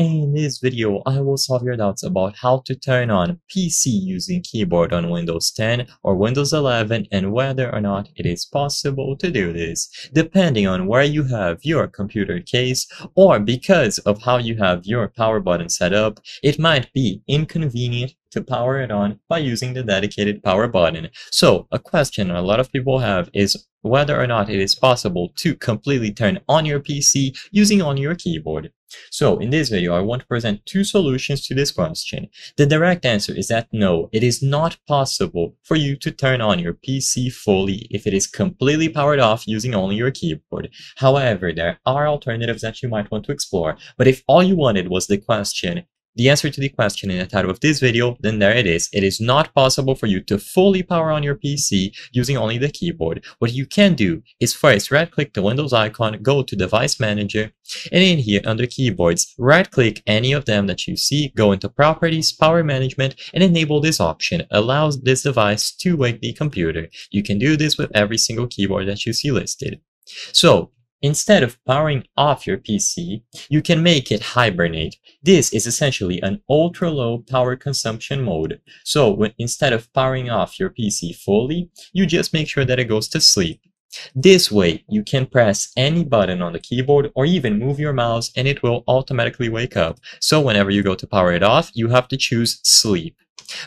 In this video, I will solve your doubts about how to turn on PC using keyboard on Windows 10 or Windows 11 and whether or not it is possible to do this, depending on where you have your computer case or because of how you have your power button set up, it might be inconvenient to power it on by using the dedicated power button. So a question a lot of people have is whether or not it is possible to completely turn on your PC using on your keyboard. So in this video, I want to present two solutions to this question. The direct answer is that no, it is not possible for you to turn on your PC fully if it is completely powered off using only your keyboard. However, there are alternatives that you might want to explore, but if all you wanted was the question, the answer to the question in the title of this video, then there it is. It is not possible for you to fully power on your PC using only the keyboard. What you can do is first right-click the Windows icon, go to Device Manager, and in here under Keyboards, right-click any of them that you see, go into Properties, Power Management, and enable this option. Allows this device to wake the computer. You can do this with every single keyboard that you see listed. So, Instead of powering off your PC, you can make it hibernate. This is essentially an ultra-low power consumption mode. So when, instead of powering off your PC fully, you just make sure that it goes to sleep. This way, you can press any button on the keyboard or even move your mouse and it will automatically wake up. So whenever you go to power it off, you have to choose sleep.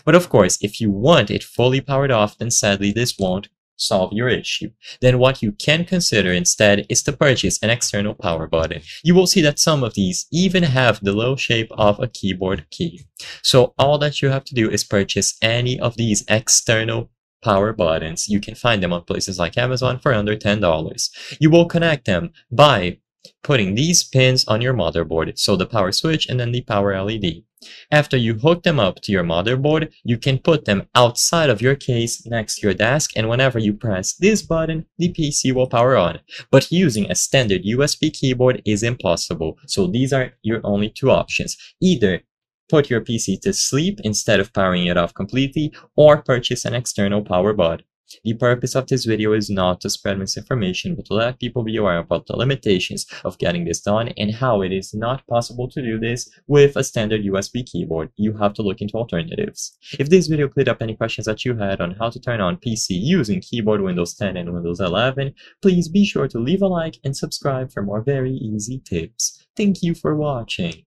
But of course, if you want it fully powered off, then sadly this won't solve your issue. Then what you can consider instead is to purchase an external power button. You will see that some of these even have the low shape of a keyboard key. So all that you have to do is purchase any of these external power buttons. You can find them on places like Amazon for under $10. You will connect them by putting these pins on your motherboard, so the power switch and then the power LED. After you hook them up to your motherboard, you can put them outside of your case next to your desk and whenever you press this button, the PC will power on. But using a standard USB keyboard is impossible, so these are your only two options. Either put your PC to sleep instead of powering it off completely, or purchase an external power bud. The purpose of this video is not to spread misinformation, but to let people be aware about the limitations of getting this done and how it is not possible to do this with a standard USB keyboard. You have to look into alternatives. If this video cleared up any questions that you had on how to turn on PC using keyboard Windows 10 and Windows 11, please be sure to leave a like and subscribe for more very easy tips. Thank you for watching.